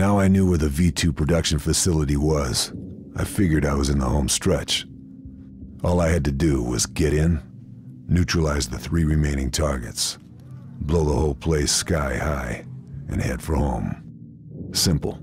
Now I knew where the V2 production facility was. I figured I was in the home stretch. All I had to do was get in, neutralize the three remaining targets, blow the whole place sky high, and head for home. Simple.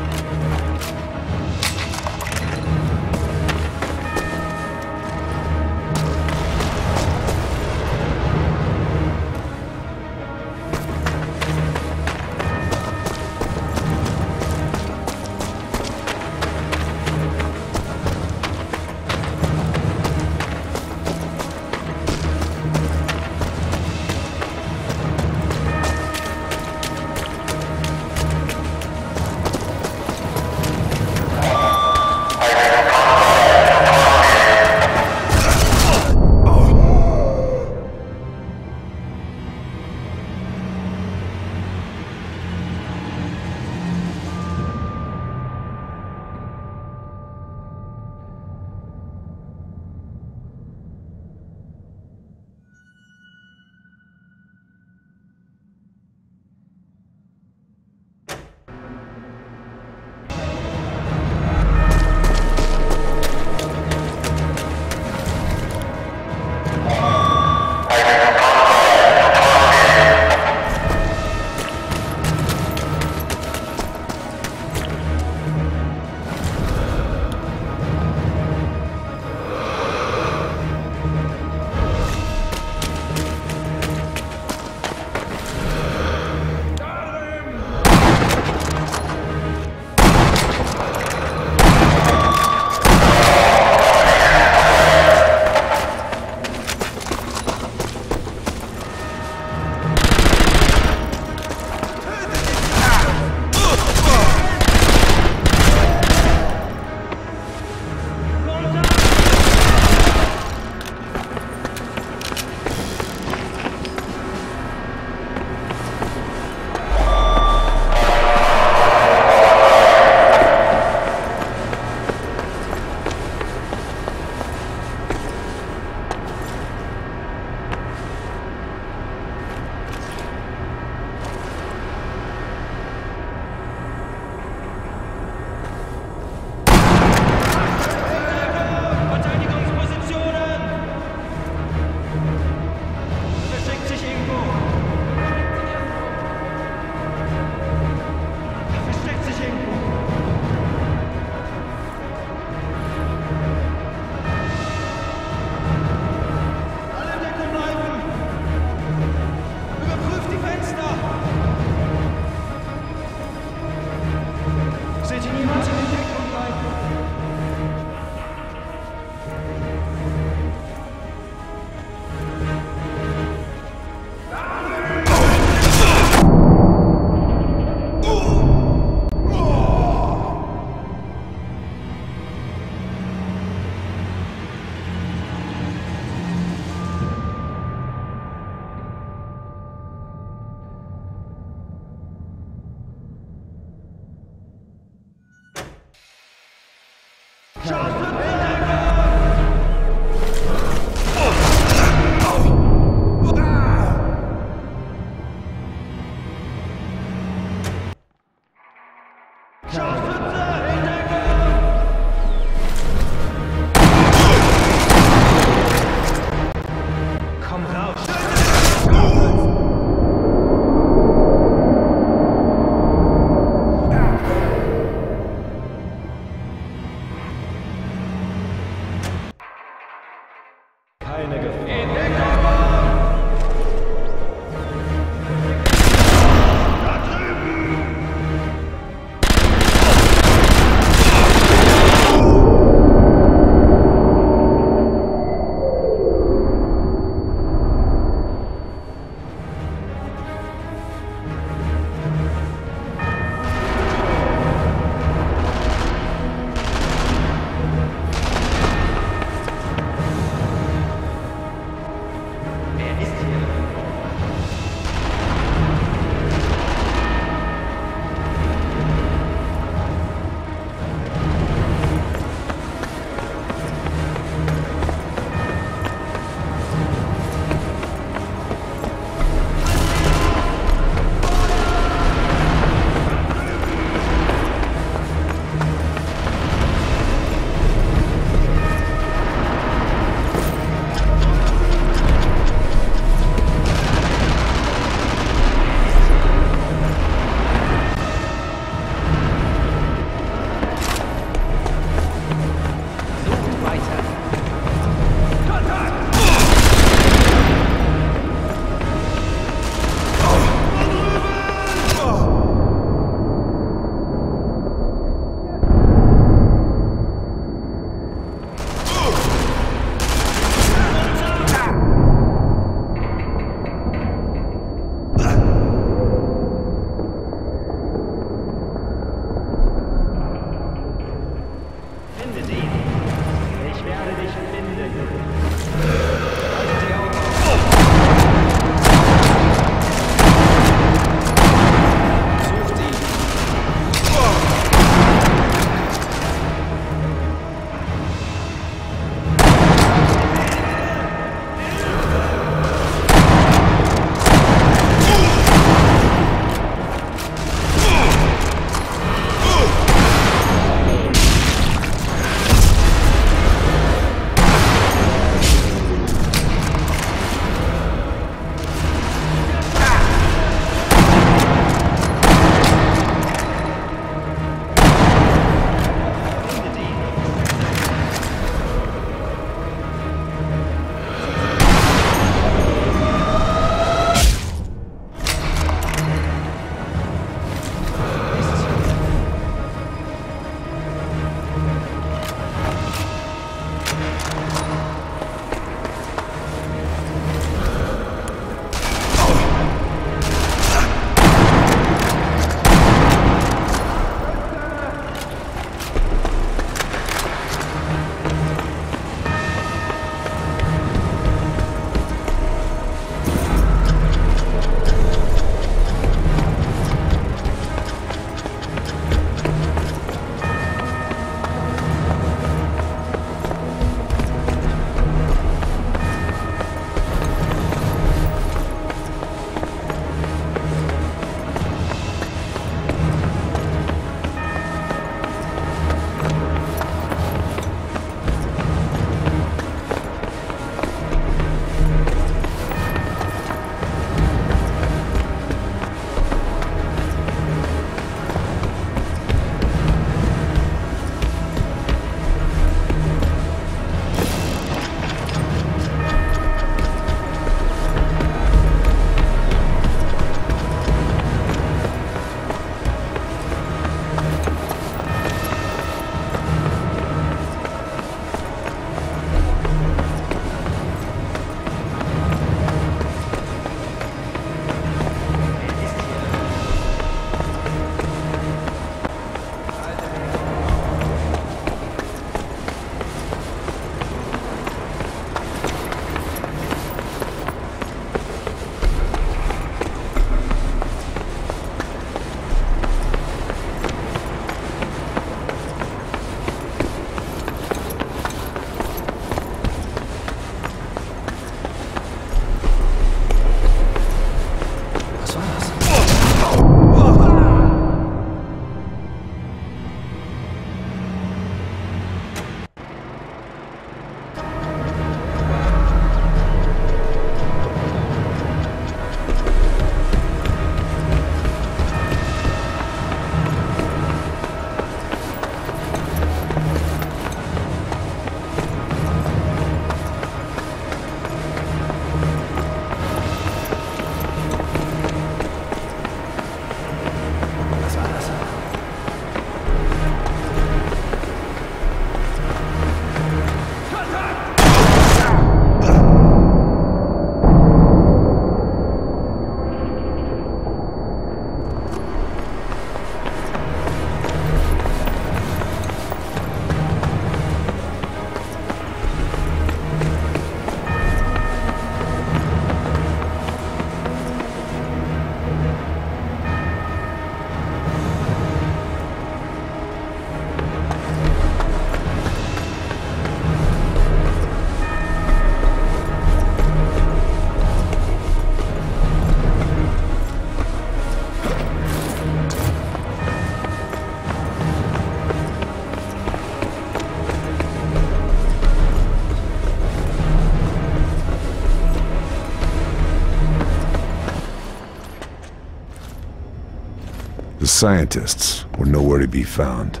Scientists were nowhere to be found,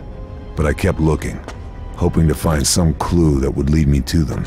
but I kept looking, hoping to find some clue that would lead me to them.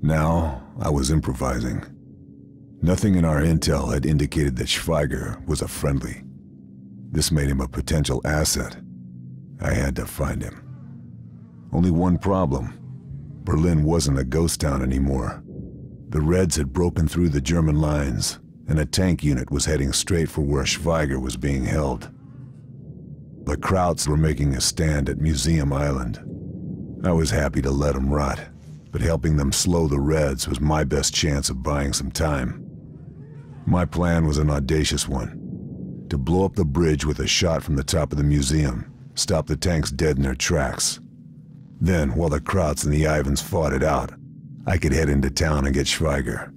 Now, I was improvising. Nothing in our intel had indicated that Schwaiger was a friendly. This made him a potential asset. I had to find him. Only one problem. Berlin wasn't a ghost town anymore. The Reds had broken through the German lines, and a tank unit was heading straight for where Schwaiger was being held. The Krauts were making a stand at Museum Island. I was happy to let them rot, but helping them slow the Reds was my best chance of buying some time. My plan was an audacious one. To blow up the bridge with a shot from the top of the museum, stop the tanks dead in their tracks. Then, while the Krauts and the Ivans fought it out, I could head into town and get Schwaiger.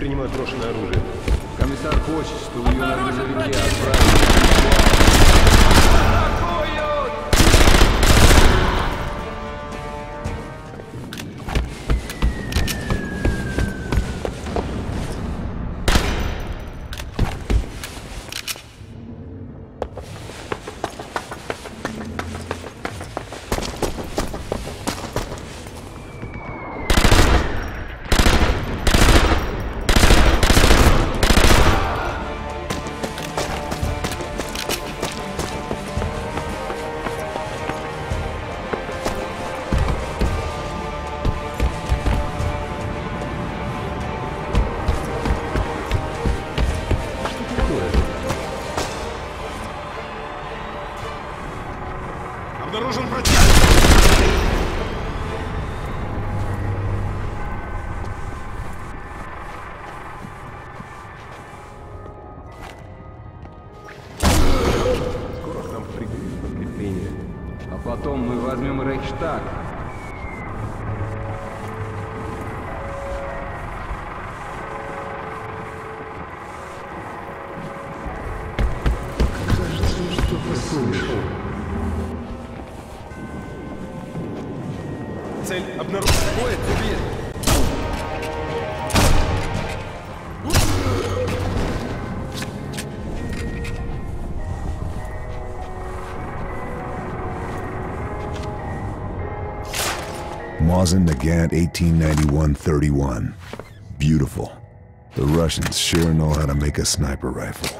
Принимают брошенное оружие? Комиссар хочет, чтобы ее на грузовике отправили. Mosin Nagant 1891-31. Beautiful. The Russians sure know how to make a sniper rifle.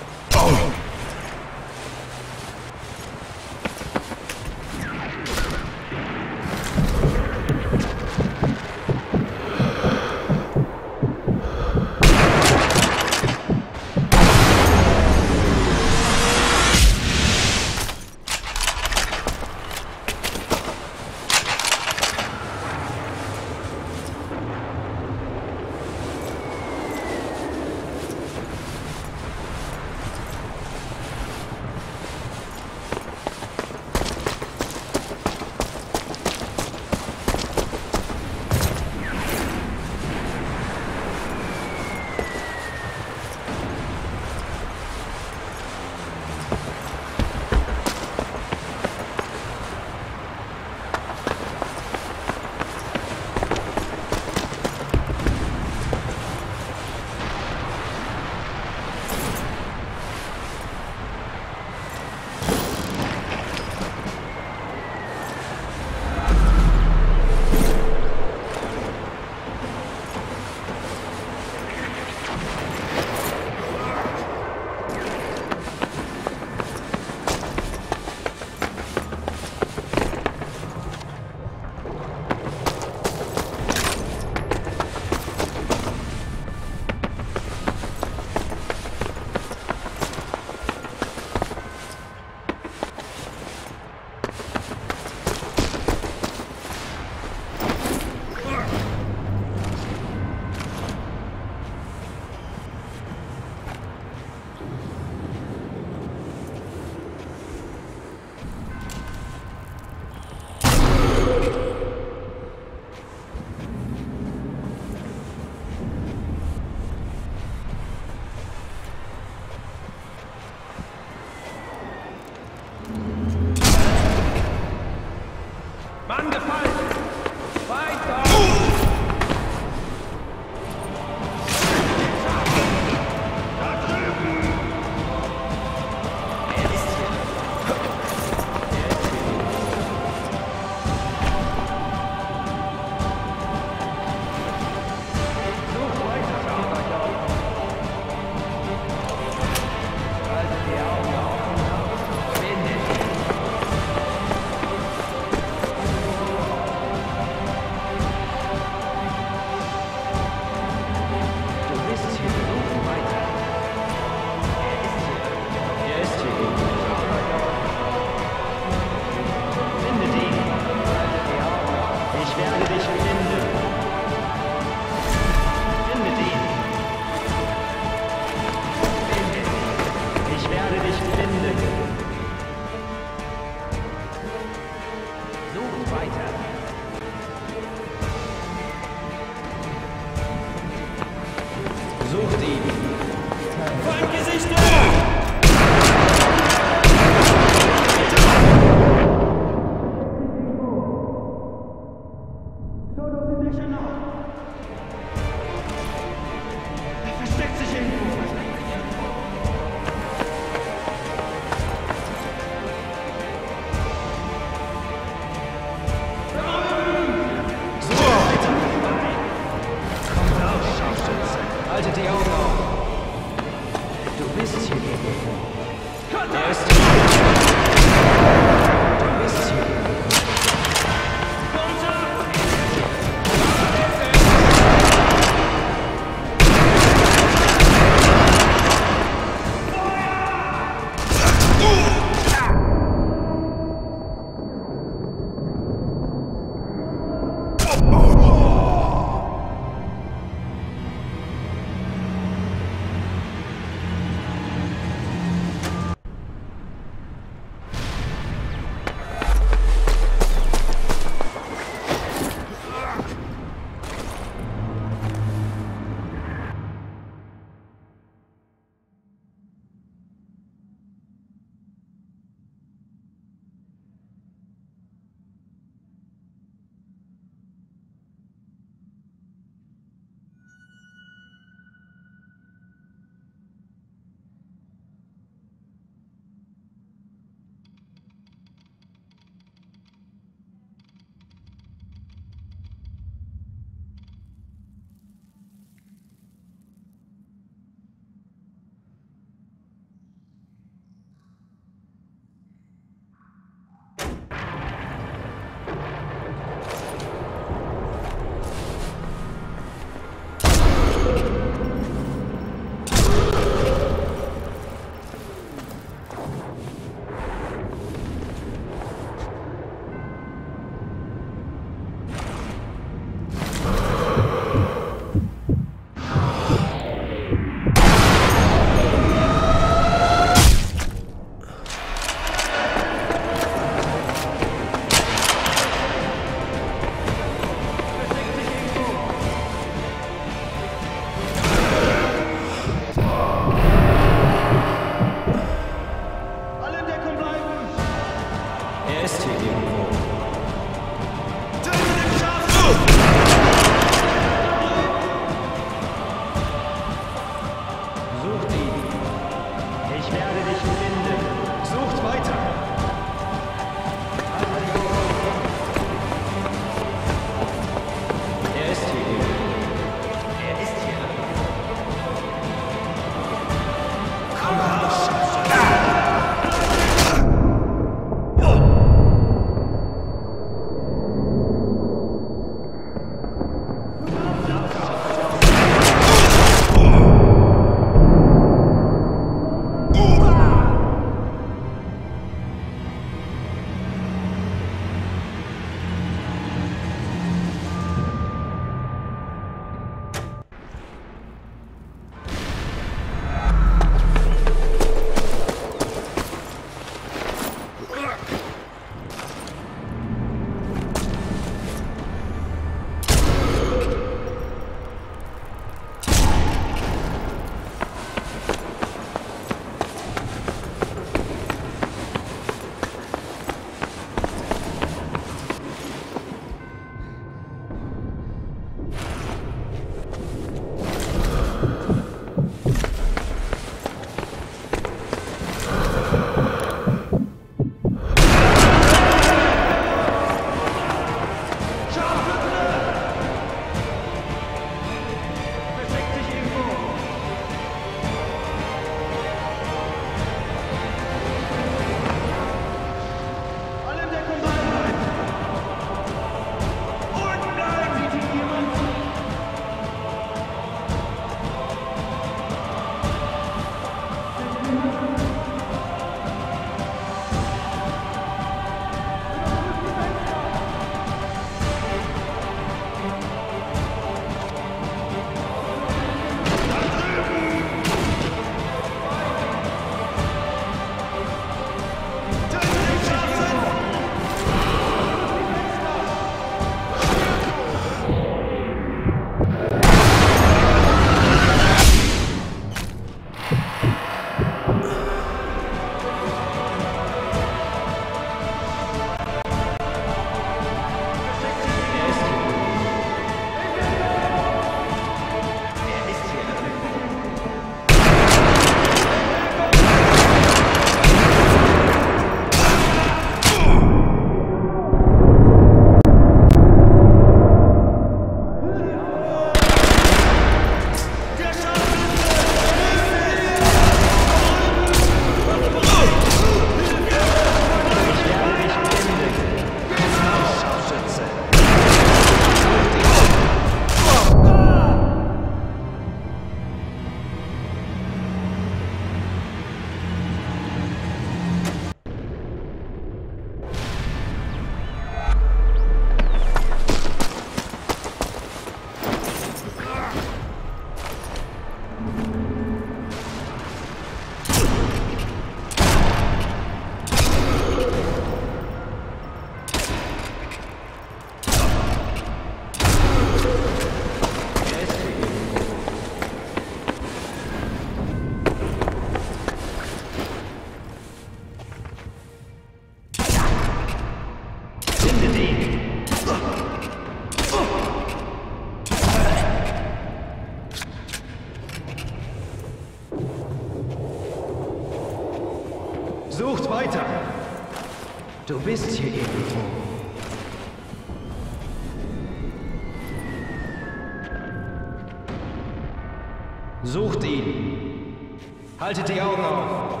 Haltet die Augen auf!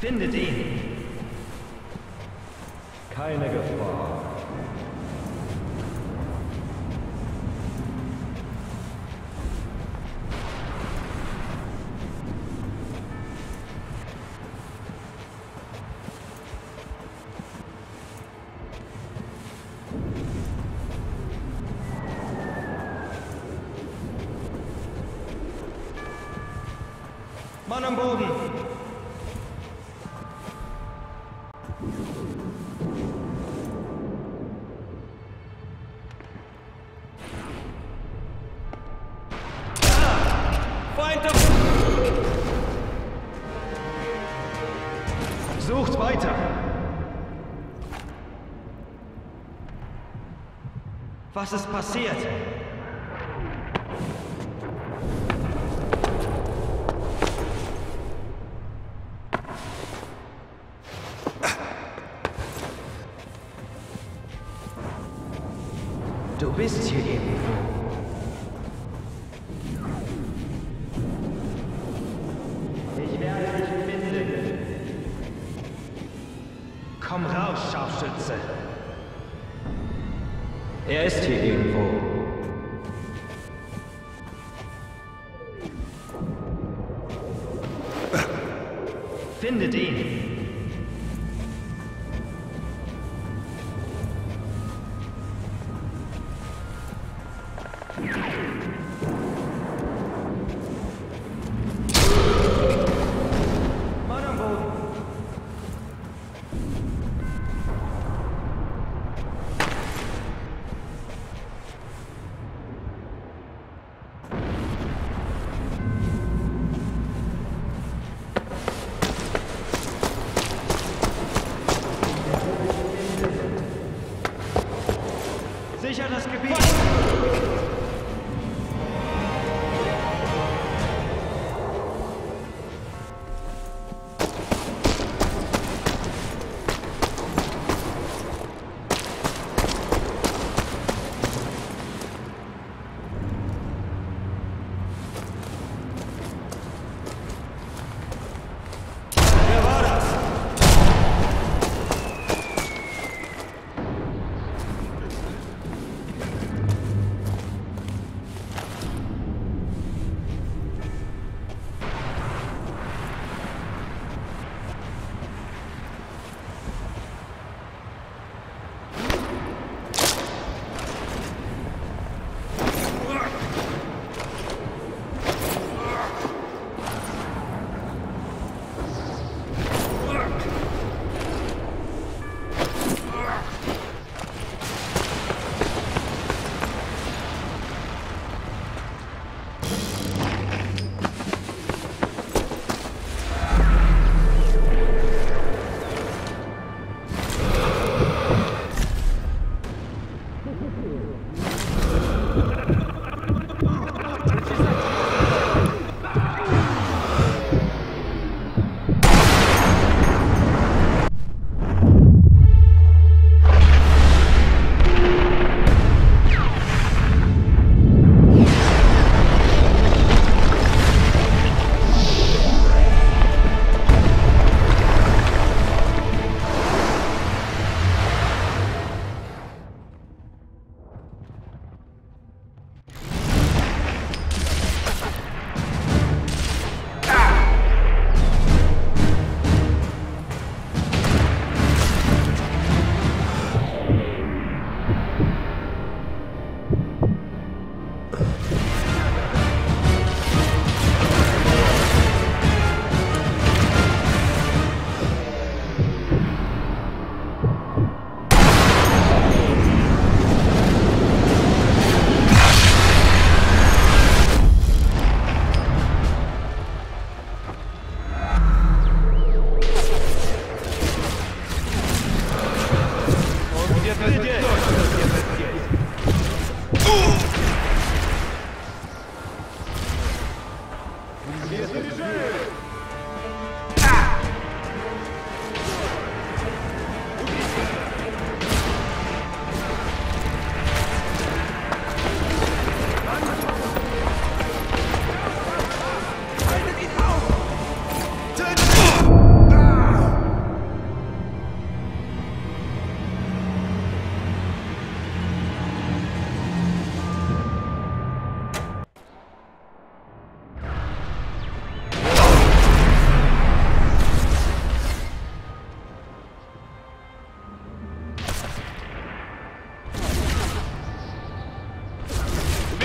Findet ihn! Was ist passiert? Du bist hier irgendwo. Ich werde dich finden. Komm raus, Scharfschütze. Er ist hier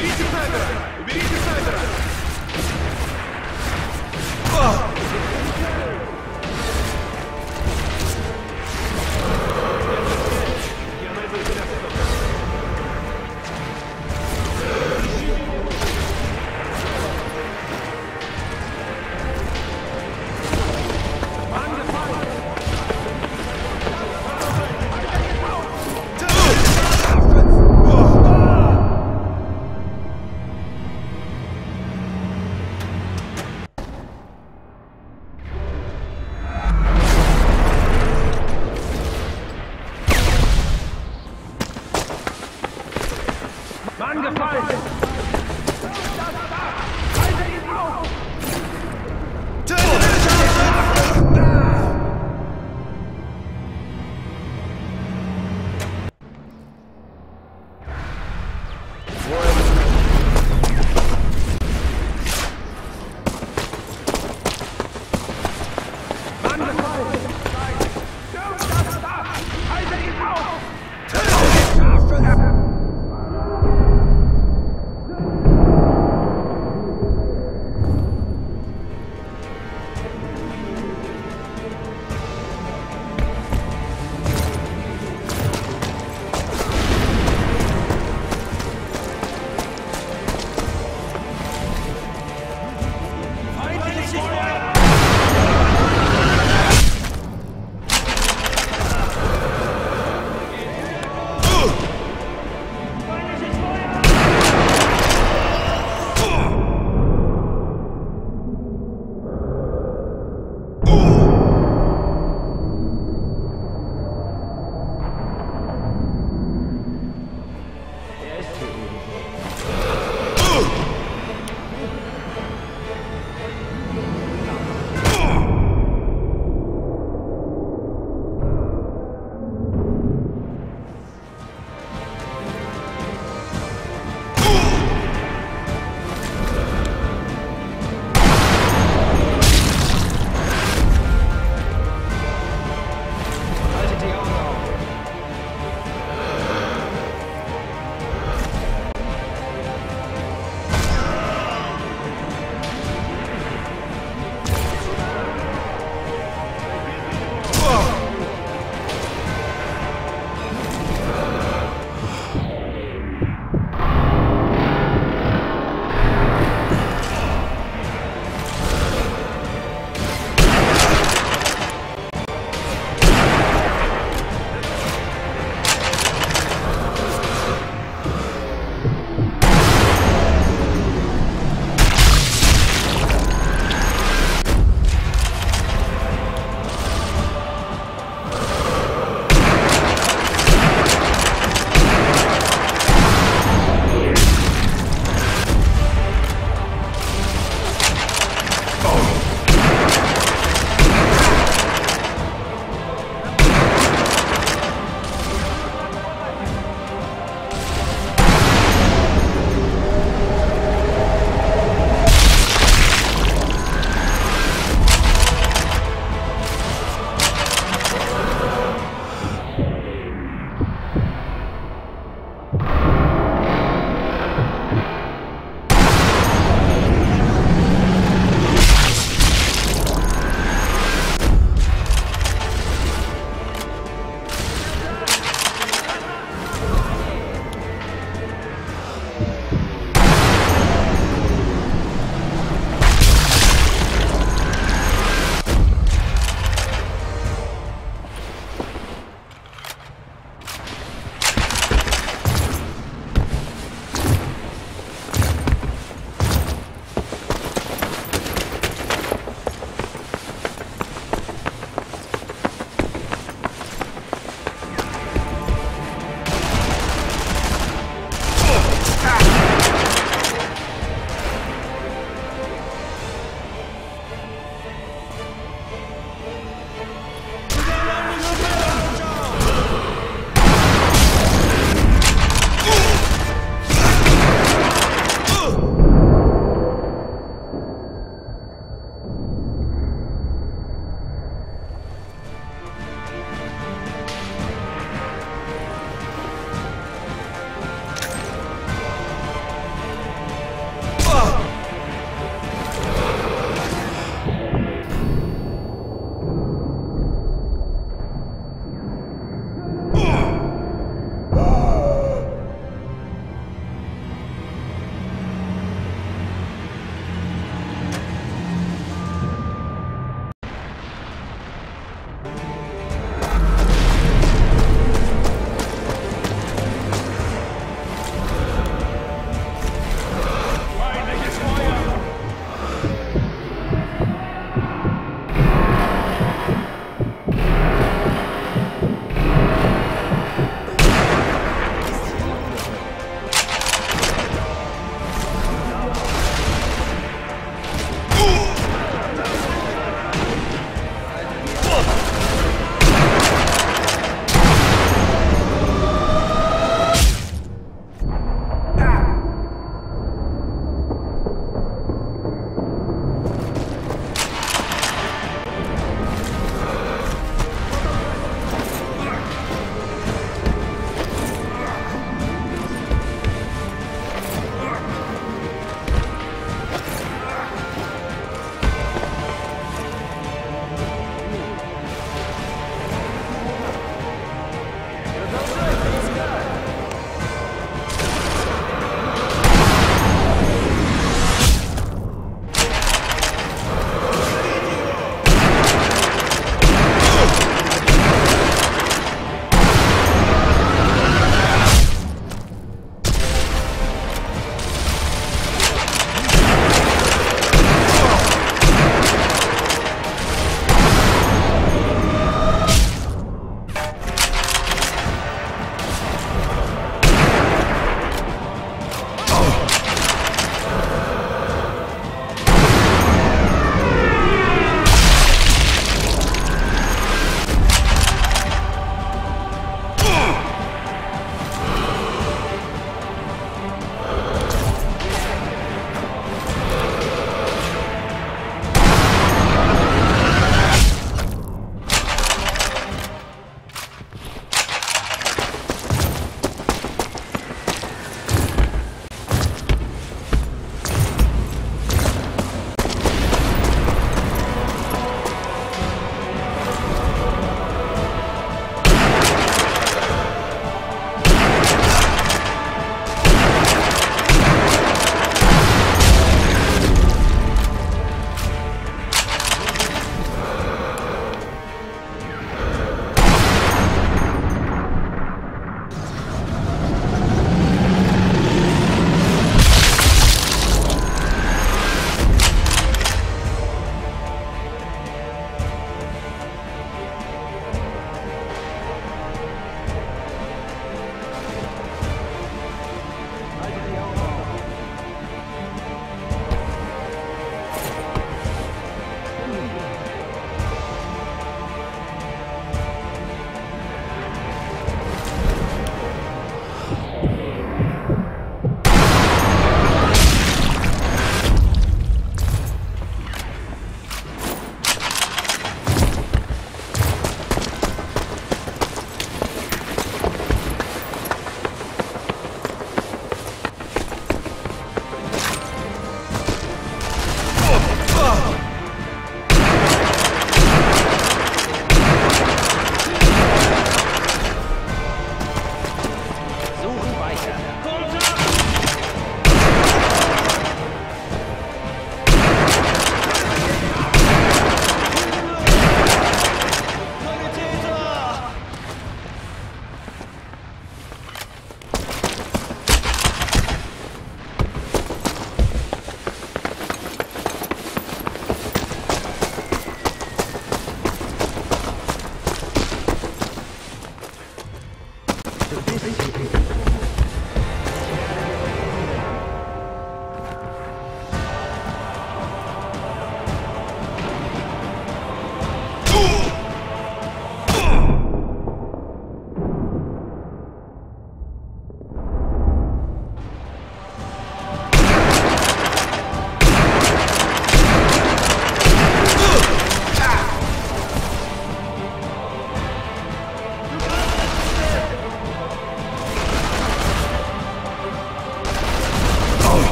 Уберите снайпера! Уберите снайпера! А!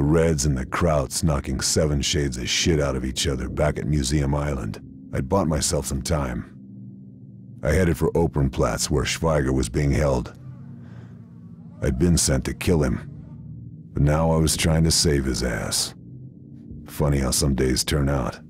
The Reds and the Krauts knocking seven shades of shit out of each other back at Museum Island, I'd bought myself some time. I headed for Opernplatz where Schwaiger was being held. I'd been sent to kill him, but now I was trying to save his ass. Funny how some days turn out.